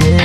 Yeah.